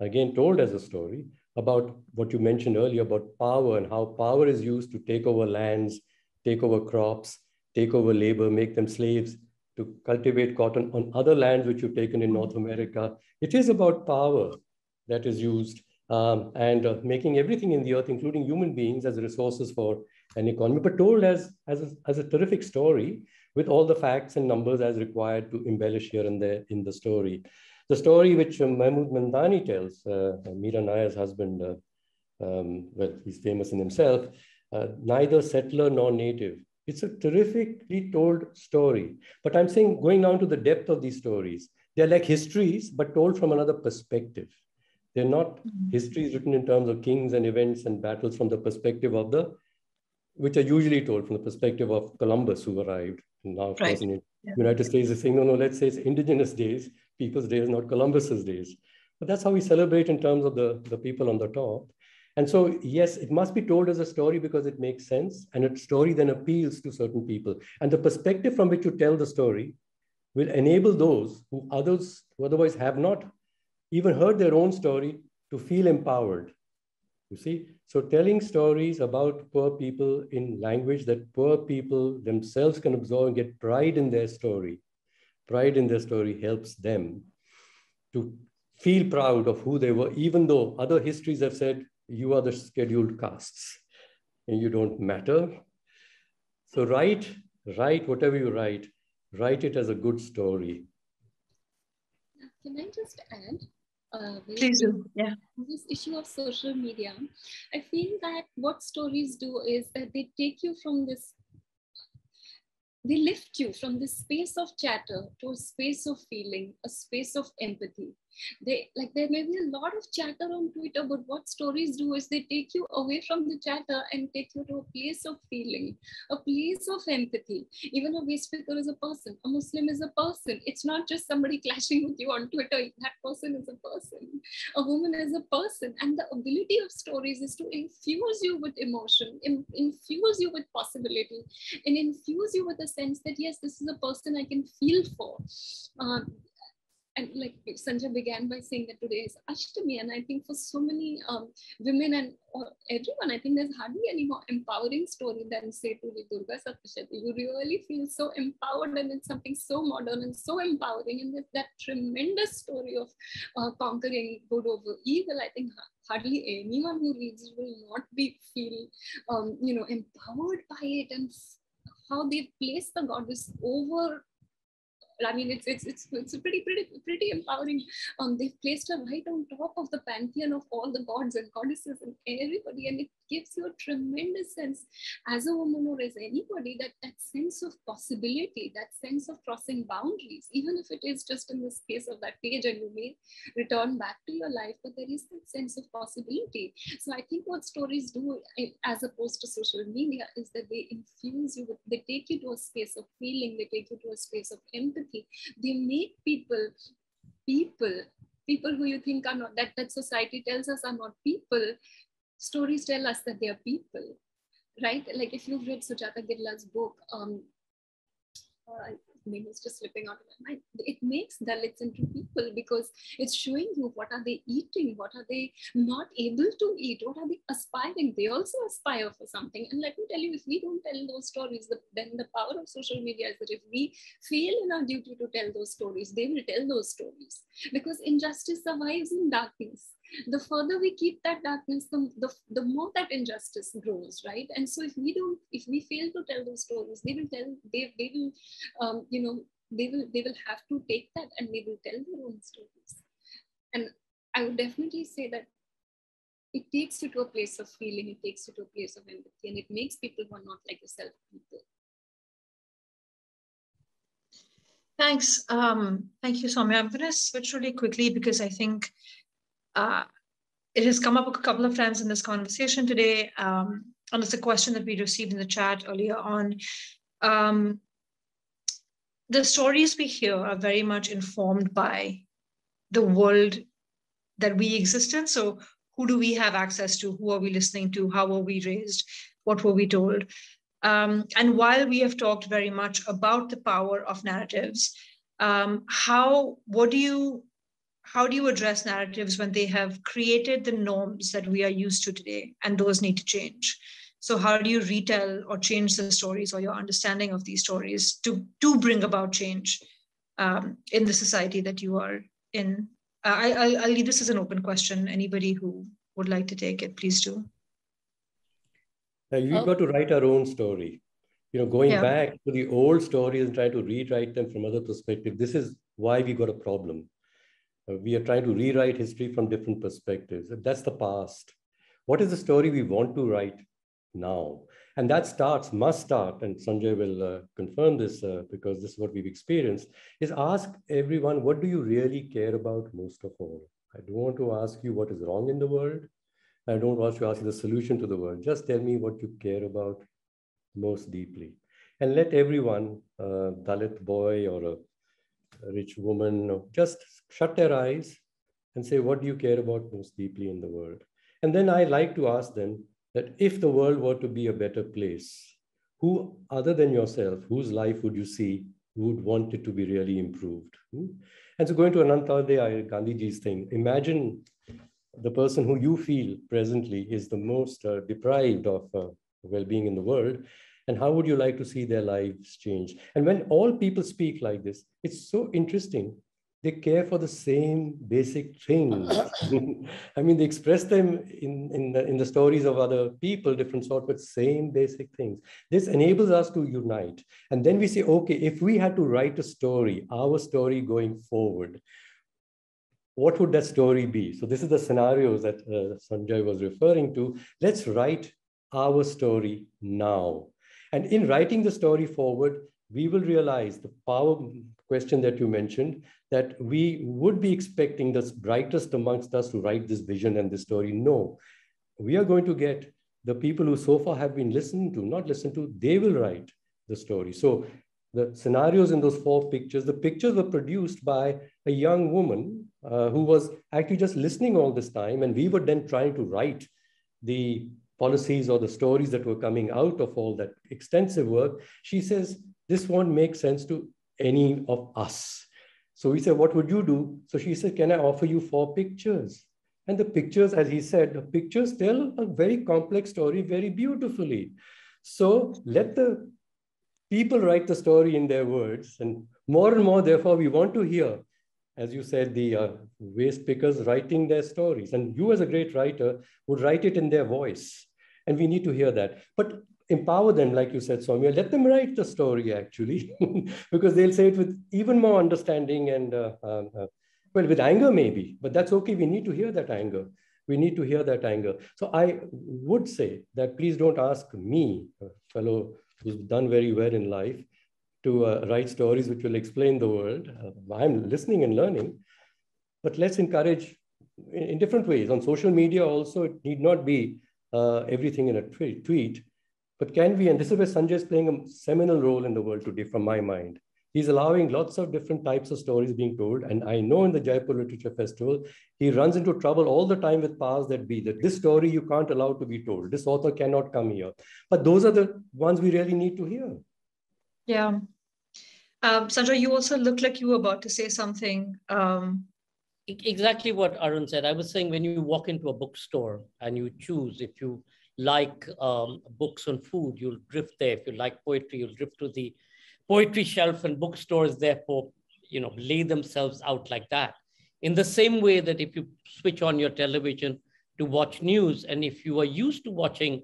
again told as a story about what you mentioned earlier about power and how power is used to take over lands, take over crops, take over labor, make them slaves, to cultivate cotton on other lands which you've taken in North America. It is about power that is used um, and uh, making everything in the earth, including human beings, as resources for an economy, but told as, as, a, as a terrific story with all the facts and numbers as required to embellish here and there in the story. The story which uh, Mahmood Mamdani tells, uh, Nair's husband, uh, um, well, he's famous in himself, uh, neither settler nor native. It's a terrifically told story. But I'm saying going down to the depth of these stories, they're like histories, but told from another perspective. They're not mm-hmm. histories written in terms of kings and events and battles from the perspective of the, which are usually told from the perspective of Columbus who arrived. Now, of right. course, in the yeah. United States is saying, no, no, let's say it's indigenous days, people's days, not Columbus's days. But that's how we celebrate in terms of the, the people on the top. And so, yes, it must be told as a story because it makes sense. And a story then appeals to certain people. And the perspective from which you tell the story will enable those who others who otherwise have not even heard their own story to feel empowered. You see, so telling stories about poor people in language that poor people themselves can absorb and get pride in their story. Pride in their story helps them to feel proud of who they were, even though other histories have said, you are the scheduled castes and you don't matter. So write, write whatever you write, write it as a good story. Can I just add? Uh, Please do. Yeah. This issue of social media, I feel that what stories do is that they take you from this, they lift you from this space of chatter to a space of feeling, a space of empathy they like there may be a lot of chatter on twitter but what stories do is they take you away from the chatter and take you to a place of feeling a place of empathy. Even a waste picker is a person. A muslim is a person. It's not just somebody clashing with you on twitter. That person is a person a woman is a person. And the ability of stories is to infuse you with emotion in, infuse you with possibility and infuse you with a sense that yes this is a person i can feel for. Um, and like Sanjay began by saying that today is Ashtami, and I think for so many um, women and everyone, I think there's hardly any more empowering story than say to the Durga Saptashati. You really feel so empowered, and it's something so modern and so empowering, and there's that tremendous story of uh, conquering good over evil. I think hardly anyone who reads will not be feel, um, you know, empowered by it and how they place the goddess over I mean, it's it's it's it's pretty pretty pretty empowering. Um, they've placed her right on top of the pantheon of all the gods and goddesses and everybody, and it gives you a tremendous sense as a woman or as anybody that that sense of possibility, that sense of crossing boundaries, even if it is just in the space of that page, and you may return back to your life, but there is that sense of possibility. So I think what stories do, eh, as opposed to social media, is that they infuse you with, they take you to a space of feeling, they take you to a space of empathy They make people people, people who you think are not, that, that society tells us are not people. Stories tell us that they are people. right? Like if you've read Sujata Gidla's book, um, uh, name is just slipping out of my mind. It makes Dalits into people because it's showing you what are they eating, what are they not able to eat, what are they aspiring. They also aspire for something. And let me tell you, if we don't tell those stories, then the power of social media is that if we feel in our duty to tell those stories, they will tell those stories because injustice survives in darkness the further we keep that darkness, the, the, the more that injustice grows, right? And so if we don't, if we fail to tell those stories, they will tell, they, they will, um, you know, they will, they will have to take that and they will tell their own stories. And I would definitely say that it takes you to a place of feeling, it takes you to a place of empathy, and it makes people who are not like yourself people. Thanks. Um, thank you, Soumya. I'm going to switch really quickly because I think uh, it has come up a couple of times in this conversation today, um, and it's a question that we received in the chat earlier on. Um, the stories we hear are very much informed by the world that we exist in. So, who do we have access to? Who are we listening to? How were we raised? What were we told? Um, and while we have talked very much about the power of narratives, um, how what do you how do you address narratives when they have created the norms that we are used to today and those need to change? So how do you retell or change the stories or your understanding of these stories to to bring about change um, in the society that you are in? Uh, I, I'll, I'll leave this as an open question. Anybody who would like to take it please do. Now we've oh. got to write our own story. You know going yeah. back to the old stories and trying to rewrite them from other perspective this is why we got a problem we are trying to rewrite history from different perspectives. That's the past. What is the story we want to write now? And that starts, must start, and Sanjay will uh, confirm this uh, because this is what we've experienced, is ask everyone, what do you really care about most of all? I don't want to ask you what is wrong in the world. I don't want to ask you the solution to the world. Just tell me what you care about most deeply. And let everyone, uh, Dalit boy or a rich woman, just shut their eyes and say, what do you care about most deeply in the world? And then I like to ask them that if the world were to be a better place, who other than yourself, whose life would you see would want it to be really improved? Hmm? And so going to Antyodaya, Gandhiji's thing, imagine the person who you feel presently is the most uh, deprived of uh, well-being in the world and how would you like to see their lives change? And when all people speak like this, it's so interesting. They care for the same basic things. <laughs> I mean, they express them in, in, the, in the stories of other people, different sort, but same basic things. This enables us to unite. And then we say, okay, if we had to write a story, our story going forward, what would that story be? So this is the scenarios that uh, Sanjay was referring to. Let's write our story now. And in writing the story forward, we will realize the power question that you mentioned, that we would be expecting the brightest amongst us to write this vision and this story. No, we are going to get the people who so far have been listened to, not listened to, they will write the story. So the scenarios in those four pictures, the pictures were produced by a young woman uh, who was actually just listening all this time. And we were then trying to write the policies or the stories that were coming out of all that extensive work, she says, this won't make sense to any of us. So we said, what would you do? So she said, can I offer you four pictures? And the pictures, as he said, the pictures tell a very complex story very beautifully. So let the people write the story in their words. And more and more, therefore, we want to hear as you said, the uh, waste pickers writing their stories. And you, as a great writer, would write it in their voice. And we need to hear that. But empower them, like you said, Soumya, let them write the story actually, <laughs> because they'll say it with even more understanding and, uh, um, uh, well, with anger maybe, but that's okay. We need to hear that anger. We need to hear that anger. So I would say that please don't ask me, a fellow who's done very well in life, to uh, write stories which will explain the world. Uh, I'm listening and learning, but let's encourage in, in, different ways. On social media also, it need not be uh, everything in a tweet, tweet, but can we, and this is where Sanjay is playing a seminal role in the world today from my mind. He's allowing lots of different types of stories being told. And I know in the Jaipur Literature Festival, he runs into trouble all the time with powers that be, that this story you can't allow to be told. This author cannot come here. But those are the ones we really need to hear. Yeah. Um, Sanjay, you also look like you were about to say something. Um, exactly what Arun said. I was saying when you walk into a bookstore and you choose if you like um, books on food, you'll drift there. If you like poetry, you'll drift to the poetry shelf and bookstores therefore you know lay themselves out like that in the same way that if you switch on your television to watch news and if you are used to watching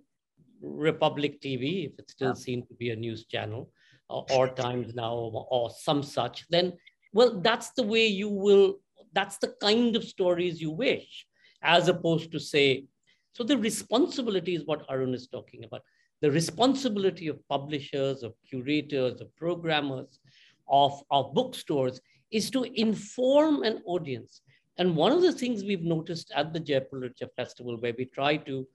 republic tv if it's still seen to be a news channel or, times now or, or some such then well that's the way you will that's the kind of stories you wish as opposed to say so the responsibility is what arun is talking about the responsibility of publishers, of curators, of programmers, of, of bookstores is to inform an audience. And one of the things we've noticed at the Jaipur Literature Festival, where we try to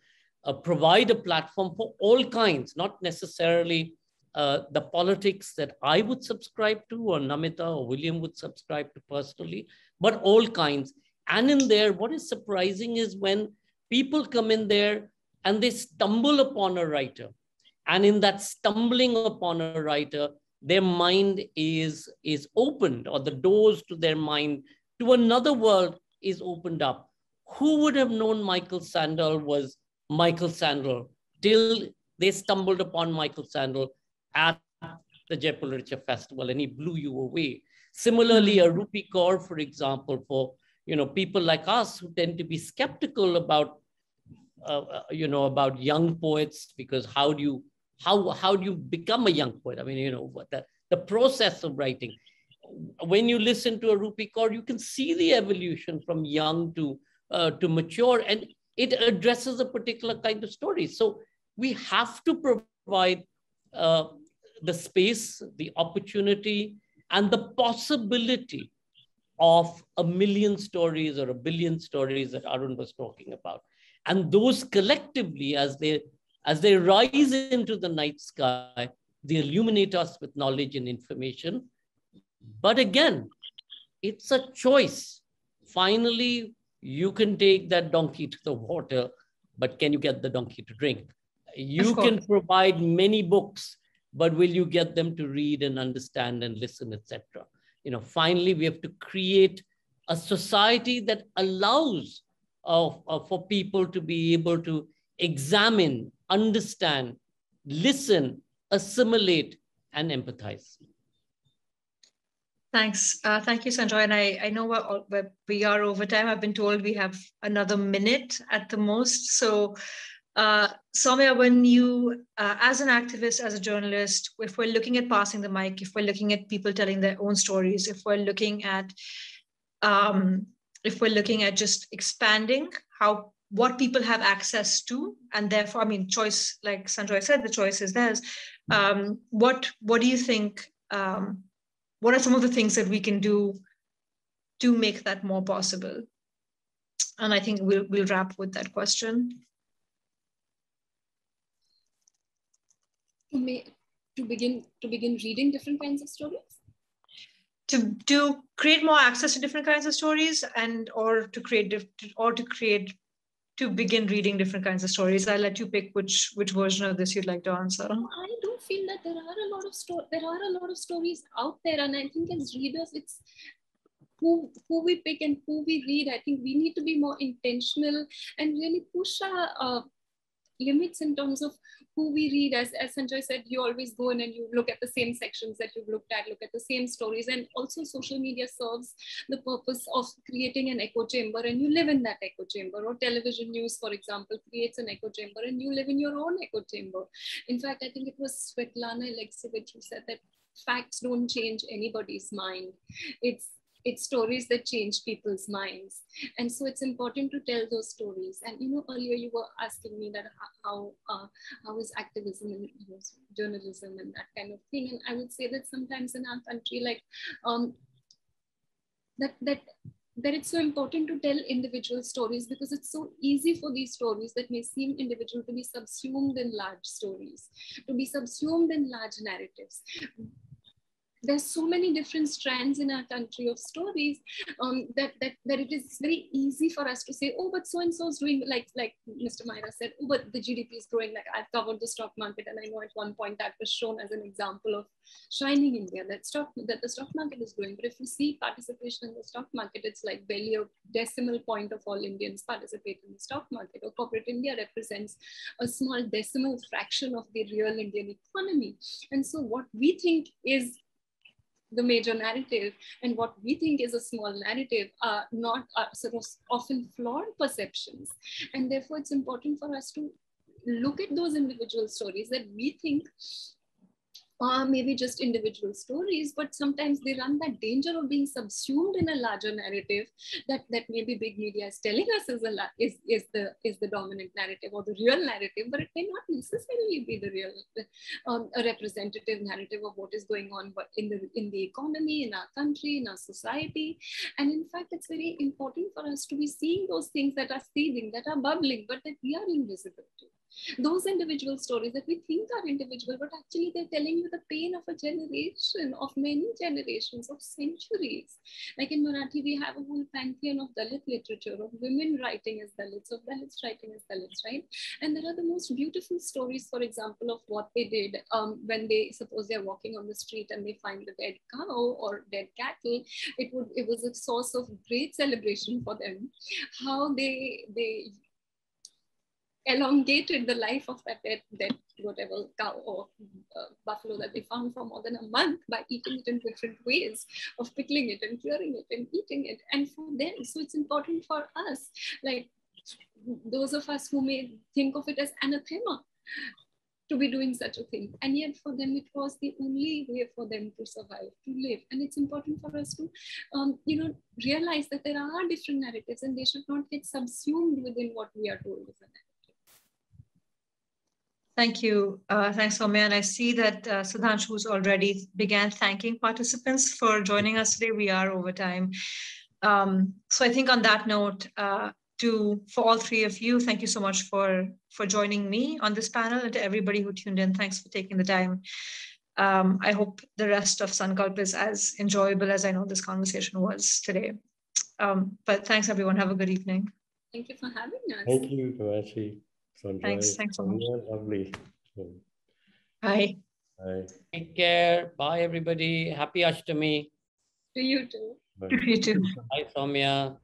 uh, provide a platform for all kinds, not necessarily uh, the politics that I would subscribe to, or Namita or William would subscribe to personally, but all kinds. And in there, what is surprising is when people come in there and they stumble upon a writer. And in that stumbling upon a writer, their mind is, is opened, or the doors to their mind to another world is opened up. Who would have known Michael Sandel was Michael Sandel till they stumbled upon Michael Sandel at the Jaipur Literature Festival and he blew you away. Similarly, a Rupi Kaur, for example, for you know people like us who tend to be skeptical about uh, uh, you know, about young poets because how do you how how do you become a young poet? I mean, you know, the the process of writing. When you listen to a Rupi Kaur, you can see the evolution from young to uh, to mature, and it addresses a particular kind of story. So we have to provide uh, the space, the opportunity, and the possibility of a million stories or a billion stories that Arun was talking about. And those collectively, as they, as they rise into the night sky, they illuminate us with knowledge and information. But again, it's a choice. Finally, you can take that donkey to the water, but can you get the donkey to drink? You can provide many books, but will you get them to read and understand and listen, etc.? You know, finally, we have to create a society that allows for people to be able to examine, understand, listen, assimilate, and empathize. Thanks. Uh, thank you, Sanjoy. And I, I know we're, we're, we are over time. I've been told we have another minute at the most. So, uh, when you, uh, as an activist, as a journalist, if we're looking at passing the mic, if we're looking at people telling their own stories, if we're looking at um, if we're looking at just expanding how what people have access to and therefore i mean choice like sanjoy said the choice is theirs um, what what do you think um, what are some of the things that we can do to make that more possible? And i think we'll we'll wrap with that question to, make, to begin to begin reading different kinds of stories? To to create more access to different kinds of stories and or to create or to create to begin reading different kinds of stories. I'll let you pick which which version of this you'd like to answer. I do feel that there are a lot of sto- there are a lot of stories out there. And i think as readers it's who who we pick and who we read. I think we need to be more intentional and really push our uh, limits in terms of who we read. As, as Sanjoy said, you always go in and you look at the same sections that you've looked at, look at the same stories. And also social media serves the purpose of creating an echo chamber and you live in that echo chamber. Or television news, for example, creates an echo chamber and you live in your own echo chamber. In fact, I think it was Svetlana Alexievich who said that facts don't change anybody's mind. It's it's stories that change people's minds. And so it's important to tell those stories. And you know earlier you were asking me that how uh, how is activism and you know, journalism and that kind of thing. And i would say that sometimes in our country like um, that that that it's so important to tell individual stories because it's so easy for these stories that may seem individual to be subsumed in large stories, to be subsumed in large narratives there's so many different strands in our country of stories um, that, that, that it is very easy for us to say, oh, but so-and-so is doing, like, like Mr. Maira said, oh, but the GDP is growing, like I've covered the stock market. And I know at one point that was shown as an example of shining India, that, stock, that the stock market is growing. But if you see participation in the stock market, it's like barely a decimal point of all Indians participate in the stock market. Or corporate India represents a small decimal fraction of the real Indian economy. And so what we think is the major narrative and what we think is a small narrative are not are sort of often flawed perceptions. And therefore it's important for us to look at those individual stories that we think or maybe just individual stories, but sometimes they run that danger of being subsumed in a larger narrative that, that maybe big media is telling us is, a, is, is, the, is the dominant narrative or the real narrative, but it may not necessarily be the real, um, a representative narrative of what is going on in the, in the economy, in our country, in our society. And in fact, it's very important for us to be seeing those things that are seething, that are bubbling, but that we are invisible to those individual stories that we think are individual, but actually they're telling you the pain of a generation, of many generations, of centuries. Like in Marathi, we have a whole pantheon of Dalit literature, of women writing as Dalits, of Dalits writing as Dalits, right? And there are the most beautiful stories, for example, of what they did um, when they suppose they're walking on the street and they find a dead cow or dead cattle. It would it was a source of great celebration for them. How they they elongated the life of that dead, dead whatever cow or uh, buffalo that they found for more than a month by eating it in different ways of pickling it and curing it and eating it. And for them, so it's important for us, like those of us who may think of it as anathema to be doing such a thing. And yet for them, it was the only way for them to survive, to live. And it's important for us to, um, you know, realize that there are different narratives and they should not get subsumed within what we are told is a narrative. Thank you. Uh, thanks, Soumya. And I see that uh, Sudhanshu's already began thanking participants for joining us today. We are over time. Um, so I think on that note, uh, to for all three of you, thank you so much for, for joining me on this panel and to everybody who tuned in, thanks for taking the time. Um, I hope the rest of Sankalp is as enjoyable as I know this conversation was today. Um, but thanks everyone, have a good evening. Thank you for having us. Thank you, Kamashi. Sanjoy. Thanks. Thanks so much. Lovely. Bye. Bye. Take care. Bye, everybody. Happy Ashtami. To you too. To <laughs> you too. Bye, Soumya.